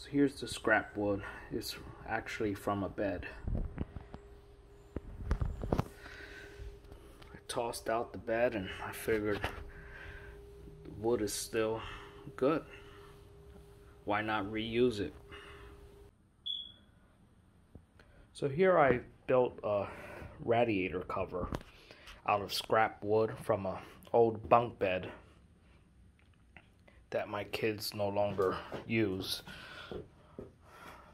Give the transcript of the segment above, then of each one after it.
So here's the scrap wood. It's actually from a bed. I tossed out the bed and I figured the wood is still good. Why not reuse it? So here I built a radiator cover out of scrap wood from a old bunk bed that my kids no longer use.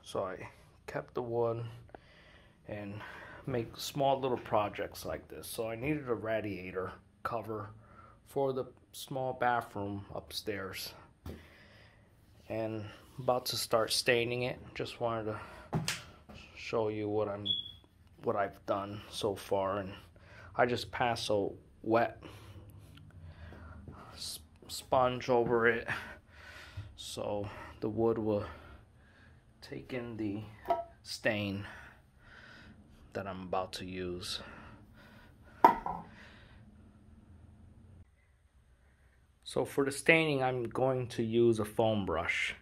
So I kept the wood and make small little projects like this. So I needed a radiator cover for the small bathroom upstairs. And about to start staining it. Just wanted to show you what I'm what I've done so far and I just pass a wet sponge over it so the wood will take in the stain that I'm about to use. So for the staining, I'm going to use a foam brush.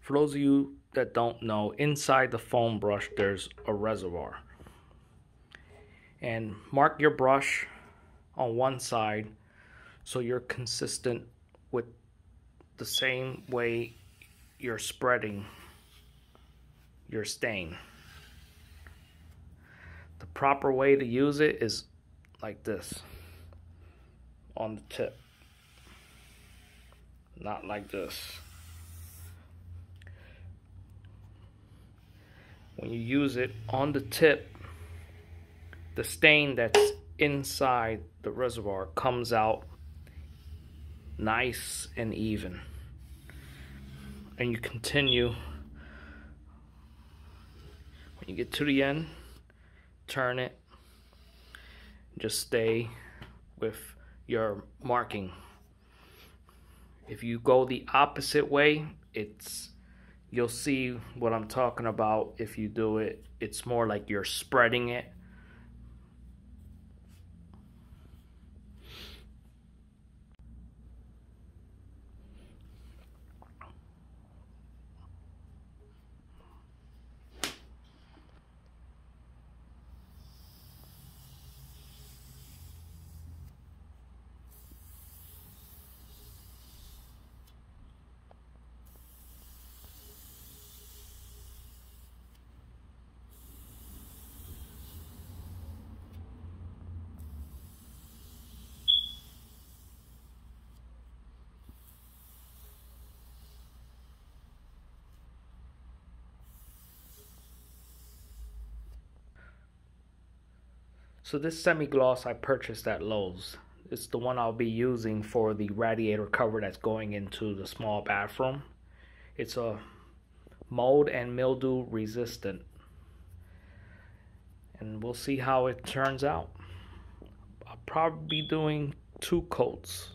For those of you that don't know, inside the foam brush, there's a reservoir. And mark your brush on one side so you're consistent with the same way you're spreading your stain. The proper way to use it is like this on the tip, not like this. When you use it on the tip, the stain that's inside the reservoir comes out nice and even. And you continue. When you get to the end, turn it. Just stay with your marking. If you go the opposite way, it's you'll see what I'm talking about if you do it. It's more like you're spreading it So this semi-gloss I purchased at Lowe's. It's the one I'll be using for the radiator cover that's going into the small bathroom. It's a mold and mildew resistant. And we'll see how it turns out. I'll probably be doing two coats